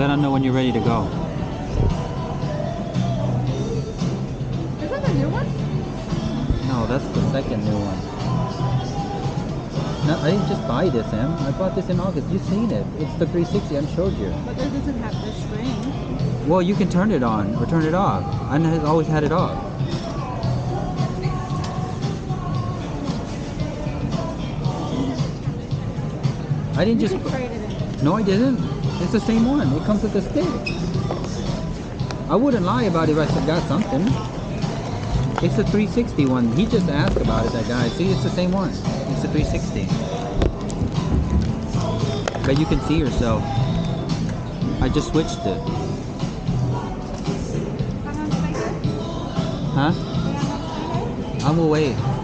let them know when you're ready to go. Is that the new one? No, that's the second new one. No, I didn't just buy this, Em. I bought this in August. You've seen it. It's the 360 I showed you. But this doesn't have the screen. Well, you can turn it on or turn it off. I n- always had it off. I didn't You just. could trade it. No, I didn't. It's the same one. It comes with the stick. I wouldn't lie about it if I got something. It's a 360 one. He just asked about it, that guy. See, it's the same one. It's a 360. But you can see yourself. I just switched it. How much later? Huh? How much later? I'm away.